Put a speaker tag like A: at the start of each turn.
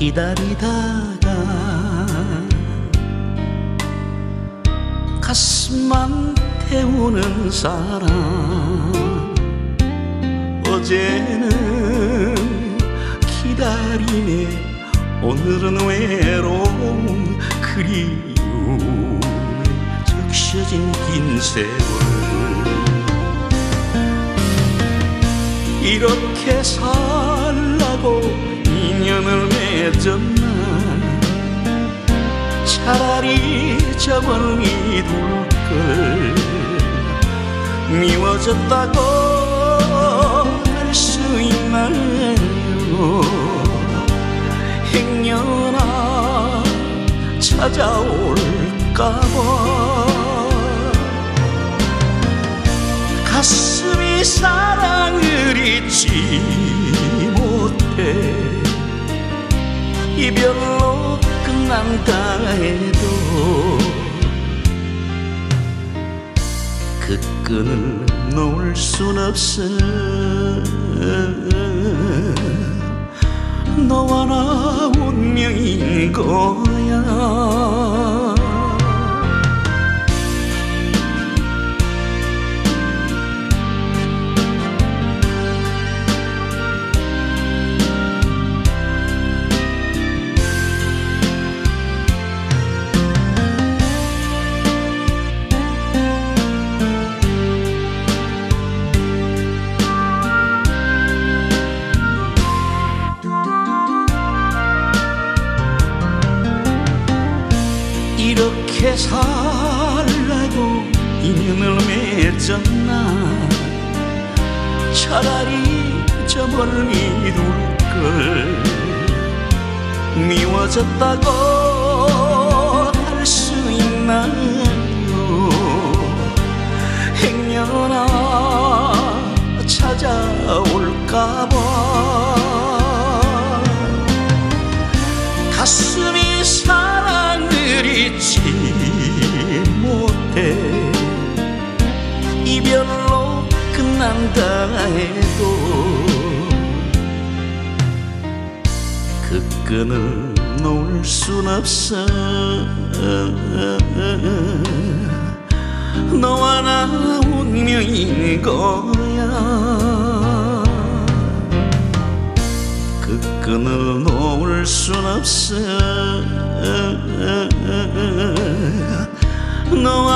A: 기다리다가 가슴만 태우는 사랑 어제는 기다리네 오늘은 외로움 그리움에 적셔진 긴 세월. 이렇게 살라고 인연을 맺었나 차라리 저번 이둘 걸 미워졌다고 할 수 있나요? 행여나 찾아올까봐 가슴이 사랑을 잊지 이별로 끝난다 해도 그 끈을 놓을 순 없어 너와 나 운명인 거야 이렇게 살라고 인연을 맺었나? 차라리 저 멀리 둘걸. 미워졌다고 할 수 있나요? 행여나 찾아올까봐. 가슴이 그끈은 놓을 순 없어. 너와 나 운명인 거야. 그 끈을 놓을 순 없어. 너와